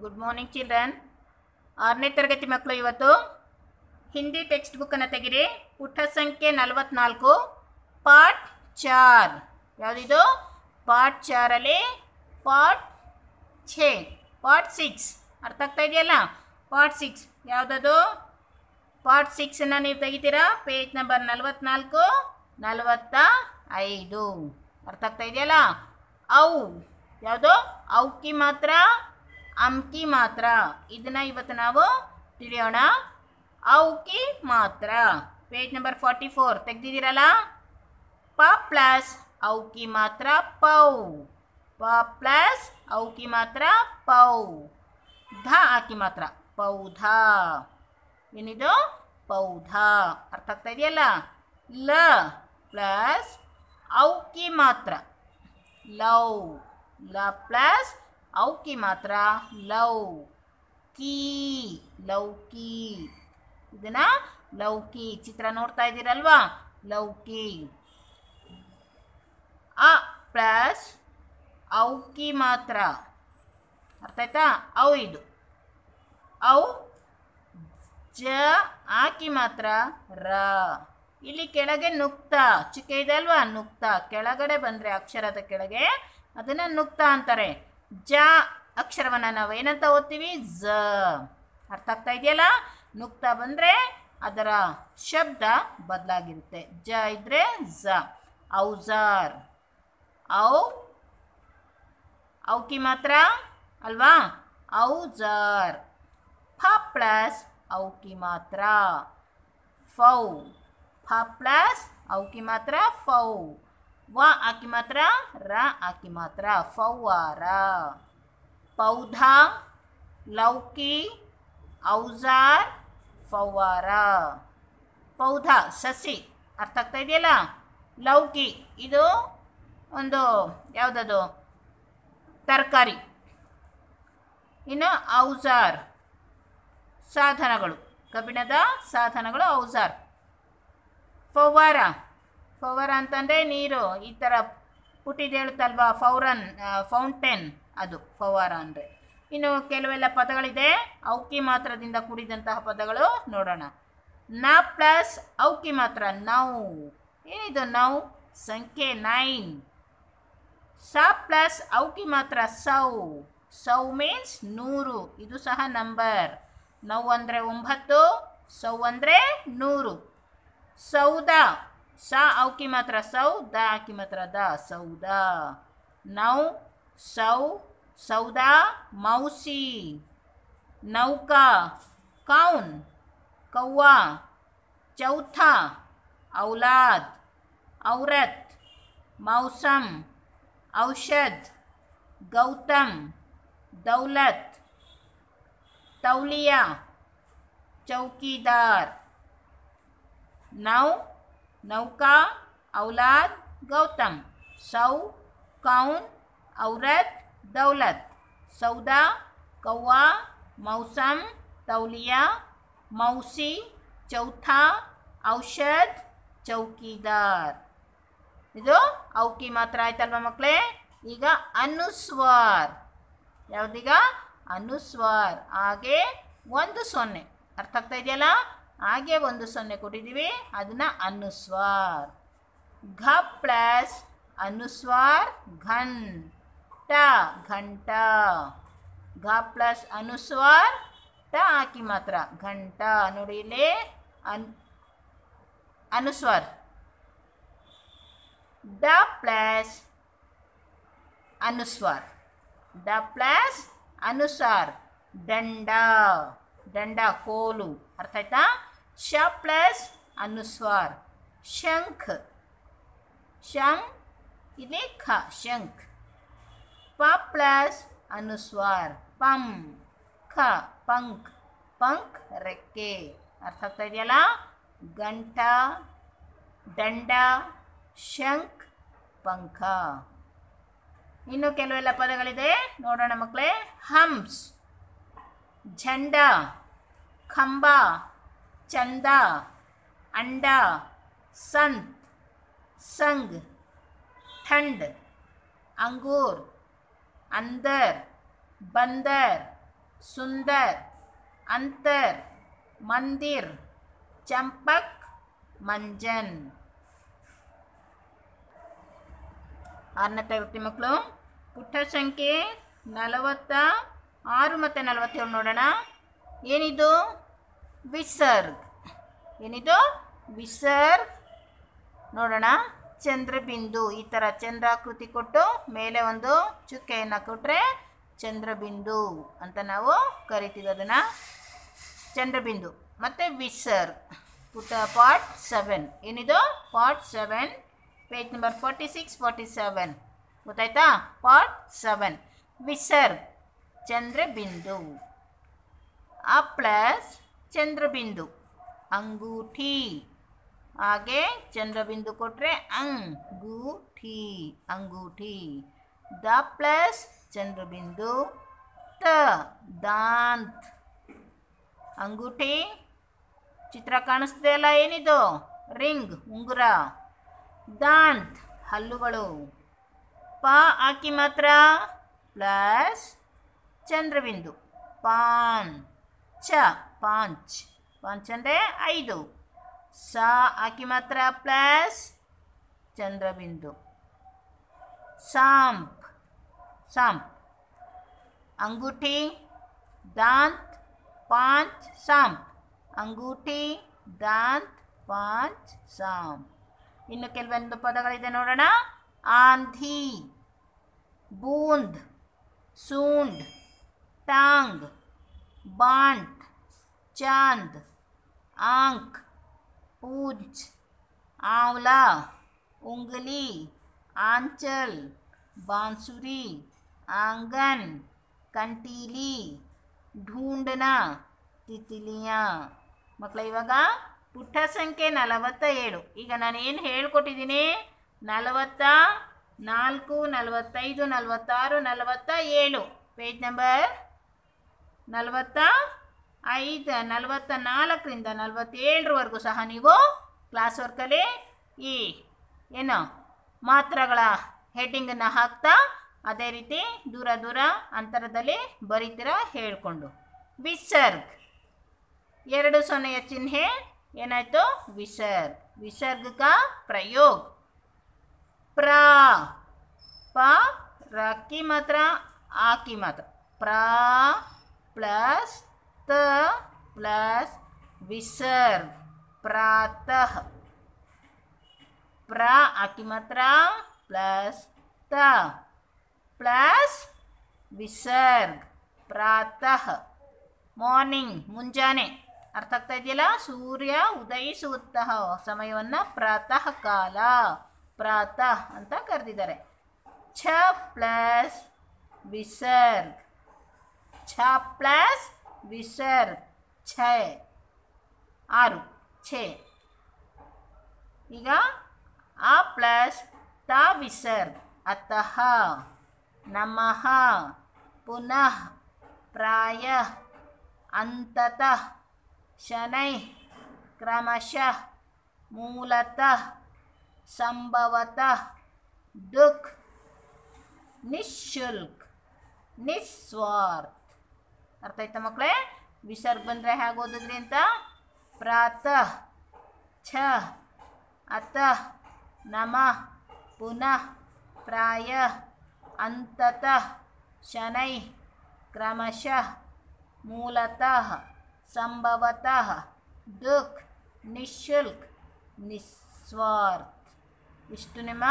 Good morning children ಆರನೇ ತರಗತಿ ಮಕ್ಕಳು, ಇವತ್ತು ಹಿಂದಿ ಟೆಕ್ಸ್ಟ್ ಬುಕ್ಕನ್ನು ತೆಗಿರಿ. ಪುಟ ಸಂಖ್ಯೆ ನಲವತ್ನಾಲ್ಕು. ಪಾರ್ಟ್ ಚಾರ್. ಯಾವುದಿದು? ಪಾರ್ಟ್ ಚಾರಲ್ಲಿ ಪಾರ್ಟ್ ಛೇ ಪಾರ್ಟ್ ಸಿಕ್ಸ್. ಅರ್ಥ ಆಗ್ತಾ ಇದೆಯಲ್ಲ? Part six. ಯಾವುದದು? ಪಾರ್ಟ್ ಸಿಕ್ಸನ್ನು ನೀವು ತೆಗಿತೀರಾ? ಪೇಜ್ ನಂಬರ್ ನಲವತ್ನಾಲ್ಕು ನಲವತ್ತ ಐದು ಅರ್ಥ ಆಗ್ತಾ ಇದೆಯಲ್ಲ? ಅವು. ಯಾವುದು? ಅವಕ್ಕಿ ಮಾತ್ರ. ಅಮ್ಕಿ ಮಾತ್ರ ಇದನ್ನು ಇವತ್ತು ನಾವು ತಿಳಿಯೋಣ ಅವಕ್ಕಿ ಮಾತ್ರ ಪೇಜ್ ನಂಬರ್ ಫಾರ್ಟಿ ಫೋರ್ ತೆಗ್ದಿದ್ದೀರಲ್ಲ ಪ ಪ್ಲಸ್ ಅವಕ್ಕಿ ಮಾತ್ರ ಪೌ ಪ ಪ್ಲಸ್ ಅವಕ್ಕಿ ಮಾತ್ರ ಪೌ ಧ ಹಾಕಿ ಮಾತ್ರ ಪೌಧ ಏನಿದು ಪೌಧ ಅರ್ಥ ಆಗ್ತಾ ಇದೆಯಲ್ಲ ಲ ಪ್ಲಸ್ ಔಕಿ ಮಾತ್ರ ಲವ್ ಲ ಪ್ಲಸ್ ಔಕಿ ಮಾತ್ರ ಲವ್ ಕೀ ಲೌಕಿ. ಇದನ್ನ ಲೌಕಿ ಚಿತ್ರ ನೋಡ್ತಾ ಇದ್ದೀರಲ್ವಾ? ಲೌಕಿ. ಅ ಪ್ಲಸ್ ಔಕಿ ಮಾತ್ರ. ಅರ್ಥ ಆಯ್ತಾ? ಔ ಇದು. ಅವು ಜ ಆಕಿ ಮಾತ್ರ ರ. ಇಲ್ಲಿ ಕೆಳಗೆ ನುಕ್ತ. ಚಿಕ್ಕ ಇದೆ ಅಲ್ವಾ? ನುಕ್ತ. ಕೆಳಗಡೆ ಬಂದರೆ ಅಕ್ಷರದ ಕೆಳಗೆ. ಅದನ್ನು ನುಕ್ತ ಅಂತಾರೆ. ಜ ಅಕ್ಷರವನ್ನು ನಾವು ಏನಂತ ಓದ್ತೀವಿ? ಝ. ಅರ್ಥ ಆಗ್ತಾ ಇದೆಯಲ್ಲ? ನುಕ್ತ ಬಂದರೆ ಅದರ ಶಬ್ದ ಬದಲಾಗಿರುತ್ತೆ. ಜ ಇದ್ರೆ ಝ. ಔಜಾರ್. ಔ, ಔಕಿ ಮಾತ್ರ ಅಲ್ವಾ? ಔಜಾರ್. ಫ ಪ್ಲಸ್ ಔಕಿ ಮಾತ್ರ. ಫೌ. ಫ ಪ್ಲಸ್ ಔಕಿ ಮಾತ್ರ ಫೌ. ವ ಆಕಿ ಮಾತ್ರ, ರ ಆಕಿ ಮಾತ್ರ. ಫವ್ವಾರ ಪೌಧ, ಲೌಕಿ, ಔಜಾರ್ ಫವ್ವಾರ ಪೌಧ, ಸಸಿ. ಅರ್ಥ ಆಗ್ತಾ ಇದೆಯಲ್ಲ? ಲೌಕಿ, ಇದು ಒಂದು ಯಾವುದದು? ತರಕಾರಿ. ಇನ್ನು ಔಜಾರ್, ಸಾಧನಗಳು. ಕಬ್ಬಿಣದ ಸಾಧನಗಳು ಔಜಾರ್. ಫೌವಾರ ಫೌವಾರ ಅಂತಂದರೆ ನೀರು, ಈ ಥರ ಪುಟ್ಟಿದೇಳುತ್ತಲ್ವಾ ಫೌರನ್ ಫೌಂಟೇನ್ ಅದು, ಫವಾರ ಅಂದರೆ. ಇನ್ನು ಕೆಲವೆಲ್ಲ ಪದಗಳಿದೆ. ಔಕಿ ಮಾತ್ರದಿಂದ ಕೂಡಿದಂತಹ ಪದಗಳು ನೋಡೋಣ. ನ ಪ್ಲಸ್ ಔಕಿ ಮಾತ್ರ, ನೌ. ಏನಿದು ನೌ? ಸಂಖ್ಯೆ ನೈನ್. ಸ ಪ್ಲಸ್ ಔಕಿ ಮಾತ್ರ, ಸೌ. ಸೌ ಮೀನ್ಸ್ ನೂರು, ಇದು ಸಹ ನಂಬರ್. ನೌ ಅಂದರೆ ಒಂಬತ್ತು, ಸೌ ಅಂದರೆ ನೂರು. ಸೌದ ಸ ಔಕಿ ಮಾತ್ರ ಸೌ ದ ಆಕಿ ಮಾತ್ರ ದ ಸೌದ ನೌ ಸೌ ಸೌದ ಮೌಸಿ ನೌಕಾ ಕೌನ್ ಕೌವಾ ಚೌಥಾ ಔಲಾದ್ ಔರತ್ ಮೌಸಮ್ ಔಷಧ್ ಗೌತಮ್ ದೌಲತ್ ತೌಲಿಯಾ ಚೌಕಿದಾರ್ ನೌ ನೌಕಾ, ಔಲಾದ್, ಗೌತಮ್. ಸೌ, ಕೌನ್, ಔರತ್, ದೌಲತ್. ಸೌದಾ ಕೌವಾ ಮೌಸಮ್ ತೌಲಿಯಾ ಮೌಸಿ, ಚೌಥಾ, ಔಷಧ್, ಚೌಕಿದಾರ್. ಇದು ಔಕಿ ಮಾತ್ರ ಆಯ್ತಲ್ವ ಮಕ್ಕಳೇ ಈಗ ಅನುಸ್ವಾರ್. ಯಾವುದೀಗ? ಅನುಸ್ವಾರ್. ಹಾಗೆ ಒಂದು ಸೊನ್ನೆ. ಅರ್ಥ ಆಗ್ತಾ ಇದೆಯಲ್ಲ? ಹಾಗೆ ಒಂದು ಸೊನ್ನೆ ಕೊಟ್ಟಿದ್ದೀವಿ. ಅದನ್ನ ಅನುಸ್ವಾರ್. ಘ ಪ್ಲಸ್ ಅನುಸ್ವಾರ್ ಘನ್. ಟ ಘಂಟ. ಘ ಪ್ಲಸ್ ಅನುಸ್ವಾರ್ ಟ ಹಾಕಿ ಮಾತ್ರ. ಘಂಟ ನೋಡಿ ಇಲ್ಲಿ. ಅನ್ ಅನುಸ್ವಾರ್. ಡ ಪ್ಲಸ್ ಅನುಸ್ವಾರ್. ಡ ಪ್ಲಸ್ ಅನುಸಾರ್ ದಂಡ. ದಂಡ ಕೋಲು. ಅರ್ಥ ಆಯ್ತಾ? ಶ ಪ್ಲಸ್ ಅನುಸ್ವಾರ್ ಶಂಖ್ ಶಂ ಇದೆ ಖ ಶಂಖ್ ಪ ಪ್ಲಸ್ ಅನುಸ್ವಾರ್ ಪಂ ಖ ಪಂಕ್ ಪಂಕ್ ರೆಕ್ಕೆ ಅರ್ಥ ಆಗ್ತಾ ಇದೆಯಲ್ಲ ಗಂಟ, ದಂಡ ಶಂಖ್ ಪಂಖ. ಇನ್ನು ಕೆಲವೆಲ್ಲ ಪದಗಳಿದೆ. ನೋಡೋಣ ಮಕ್ಕಳೇ. ಹಂಸ್. ಝಂಡ. ಖಂಬ. ಚಂದ, ಅಂಡ, ಸಂತ್, ಸಂಗ್, ಥಂಡ್, ಅಂಗೂರ್, ಅಂದರ್, ಬಂದರ್, ಸುಂದರ್, ಅಂತರ್, ಮಂದಿರ್, ಚಂಪಕ್, ಮಂಜನ್. ಆರನೇ ತರಗತಿ ಮಕ್ಕಳು ಪುಟ್ಟ ಸಂಖ್ಯೆ ನಲವತ್ತ ಆರು ಮತ್ತು ನಲವತ್ತೇಳು ನೋಡೋಣ. ಏನಿದು? ವಿಸರ್ಗ್. ಏನಿದು? ವಿಸರ್ಗ್. ನೋಡೋಣ. ಚಂದ್ರಬಿಂದು. ಈ ಥರ ಚಂದ್ರಾಕೃತಿ ಕೊಟ್ಟು ಮೇಲೆ ಒಂದು ಚುಕ್ಕೆಯನ್ನು ಕೊಟ್ಟರೆ ಚಂದ್ರಬಿಂದು ಅಂತ ನಾವು ಕರಿತೀವಿ ಅದನ್ನು. ಚಂದ್ರಬಿಂದು. ಮತ್ತು ವಿಸರ್ ಪುಟ ಪಾರ್ಟ್ ಸೆವೆನ್ ಏನಿದು? Part seven page number forty six forty seven ಗೊತ್ತಾಯ್ತಾ? ಪಾರ್ಟ್ ಸೆವೆನ್ ವಿಸರ್ಗ್. ಚಂದ್ರಬಿಂದು. ಆ ಪ್ಲಸ್ ಚಂದ್ರಬಿಂದು. ಅಂಗೂಠಿ. ಹಾಗೆ ಚಂದ್ರಬಿಂದು ಕೊಟ್ಟರೆ ಅಂಗೂಠಿ ಅಂಗೂಠಿ. ದ ಪ್ಲಸ್ ಚಂದ್ರಬಿಂದು ತ, ದಾಂತ್. ಅಂಗೂಠಿ. ಚಿತ್ರ ಕಾಣಿಸ್ತಿದೆ ಅಲ್ಲ ಏನಿದು? ರಿಂಗ್, ಉಂಗುರ. ದಾಂತ್, ಹಲ್ಲುಗಳು. ಪ ಹಾಕಿ ಮಾತ್ರ. ಪ್ಲಸ್ ಚಂದ್ರಬಿಂದು. ಪಾನ್. ಚ ಪಾಂಚ್. ಪಾಂಚ್ ಅಂದರೆ ಐದು. ಸ ಆಕಿ ಮಾತ್ರ ಪ್ಲಸ್ ಚಂದ್ರಬಿಂದು. ಸಾಂಪ್. ಸಾಂಪ್. ಅಂಗೂಠಿ ದಾಂತ್, ಪಾಂಚ್, ಸಾಂಪ್. ಅಂಗೂಠಿ ದಾಂತ್, ಪಾಂಚ್, ಸಾಂಪ್. ಇನ್ನು ಕೆಲವೊಂದು ಪದಗಳಿದೆ ನೋಡೋಣ. ಆಂಧಿ, ಬೂಂದ್, ಸೂಂಡ್, ಟಾಂಗ್. ಬಾಂಟ್ ಚಾಂದ್, ಆಂಕ್ પૂંછ આંવલા ಉಂಗಲಿ, ಆಂಚಲ್, ಬಾನ್ಸುರಿ, ಆಂಗನ್, ಕಂಟೀಲಿ, ಢೂಂಡನ, ತಿತಿಲಿಯ. ಮಕ್ಕಳು ಇವಾಗ ಪುಟ್ಟ ಸಂಖ್ಯೆ ನಲವತ್ತ ಏಳು ಈಗ ನಾನು ಏನು ಹೇಳ್ಕೊಟ್ಟಿದ್ದೀನಿ? ನಲವತ್ತ ನಾಲ್ಕು, ನಲವತ್ತೈದು, ನಲವತ್ತಾರು ನಲವತ್ತ ಏಳು ಪೇಜ್ ನಂಬರ್ ನಲವತ್ತ ಐದು, ನಲವತ್ತ ನಾಲ್ಕರಿಂದ ನಲವತ್ತೇಳರವರೆಗೂ ಸಹ ನೀವು ಕ್ಲಾಸ್ ವರ್ಕಲ್ಲಿ ಈ ಏನು ಮಾತ್ರಗಳ ಹೆಡ್ಡಿಂಗನ್ನು ಹಾಕ್ತಾ ಅದೇ ರೀತಿ ದೂರ ದೂರ ಅಂತರದಲ್ಲಿ ಬರೀತೀರ ಹೇಳಿಕೊಂಡು. ವಿಸರ್ಗ್. ಎರಡು ಸೊನ್ನೆಯ ಚಿಹ್ನೆ ಏನಾಯಿತು? ವಿಸರ್ಗ್. ವಿಸರ್ಗ ಪ್ರಯೋಗ ಪ್ರಯೋಗ್. ಪ್ರ, ಪ ರಕ್ಕಿ ಮಾತ್ರ ಆಕಿ ಮಾತ್ರ. ಪ್ರಾ ಪ್ಲಸ್ ತ ಪ್ಲಸ್ ವಿಸರ್ ಪ್ರಾತಃ. ಪ್ರ ಆಕಿ ಮಾತ್ರ ಪ್ಲಸ್ ತ. ಪ್ಲಸ್ ವಿಸರ್ಗ್. ಪ್ರಾತಃ. ಮಾರ್ನಿಂಗ್, ಮುಂಜಾನೆ. ಅರ್ಥ ಆಗ್ತಾ ಇದೆಯಲ್ಲ? ಸೂರ್ಯ ಉದಯಿಸುವಂತಹ ಸಮಯವನ್ನು ಪ್ರಾತಃ ಕಾಲ. ಪ್ರಾತಃ ಅಂತ ಕರೆದಿದ್ದಾರೆ. ಛ ಪ್ಲಸ್ ವಿಸರ್ಗ್. ಛ ಪ್ಲಸ್ ವಿಸರ್ಗ್ ಛ ಆರು ಛೆ ಈಗ ಆ ಪ್ಲಸ್ ತ ವಿಸರ್ಗ್ ಅತಃ ನಮಃ ಪುನಃ ಪ್ರಾಯ ಅಂತತಃ ಶನೈ ಕ್ರಮಶಃ ಮೂಲತಃ ಸಂಭವತಃ ದುಃಖ ನಿಶುಲ್ಕ್ ನಿಸ್ವಾರ್ಥ ಅರ್ಥ ಆಯ್ತಾ ಮಕ್ಕಳೇ ವಿಸರ್ಗ ಬಂದರೆ ಹೇಗೆ ಓದಿದ್ರಿ ಅಂತ? ಪ್ರಾತ, ಛ, ಅತಃ, ನಮಃ, ಪುನಃ, ಪ್ರಾಯ, ಅಂತತಃ, ಶನೈ, ಕ್ರಮಶಃ, ಮೂಲತಃ, ಸಂಭವತಃ, ದುಃಖ ನಿಶುಲ್ಕ್ ನಿಸ್ವಾರ್ಥ. ಇಷ್ಟು ನಿಮ್ಮ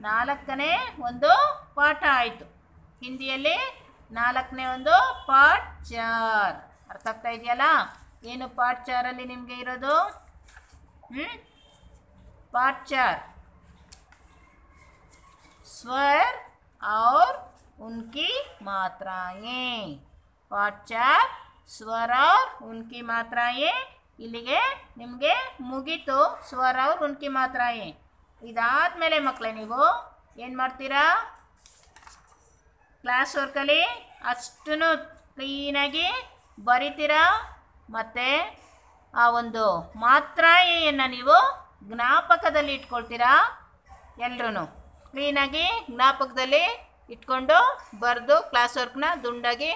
ನಾಲ್ಕನೇ ಒಂದು ಪಾಠ ಆಯಿತು. ಹಿಂದಿಯಲ್ಲಿ ನಾಲ್ಕನೇ ಒಂದು ಪಾಟ್ ಚಾರ್. ಅರ್ಥ ಆಗ್ತಾ ಇದೆಯಲ್ಲ? ಏನು ಪಾಟ್ ಚಾರಲ್ಲಿ ನಿಮಗೆ ಇರೋದು? ಹ್ಞೂ ಪಾಟ್ ಚಾರ್. ಸ್ವರ್, ಔರ್, ಉನ್ಕಿ, ಮಾತ್ರಾಯೇ. ಪಾಟ್ ಚಾರ್, ಸ್ವರ ಅವ್ರ ಉನ್ಕಿ, ಮಾತ್ರಾಯೇ. ಇಲ್ಲಿಗೆ ನಿಮಗೆ ಮುಗೀತು. ಸ್ವರ ಅವ್ರ ಉನ್ಕಿ ಮಾತ್ರ ಇದಾದ ಮೇಲೆ ಮಕ್ಕಳೇ ನೀವು ಏನು ಮಾಡ್ತೀರಾ? ಕ್ಲಾಸ್ ವರ್ಕಲ್ಲಿ ಅಷ್ಟೂ ಕ್ಲೀನಾಗಿ ಬರಿತೀರ? ಮತ್ತು ಆ ಒಂದು ಮಾತ್ರಾಯೆಯನ್ನು ನೀವು ಜ್ಞಾಪಕದಲ್ಲಿ ಇಟ್ಕೊಳ್ತೀರಾ? ಎಲ್ಲರೂ ಕ್ಲೀನಾಗಿ ಜ್ಞಾಪಕದಲ್ಲಿ ಇಟ್ಕೊಂಡು ಬರೆದು ಕ್ಲಾಸ್ ವರ್ಕ್ನ ದುಂಡಾಗಿ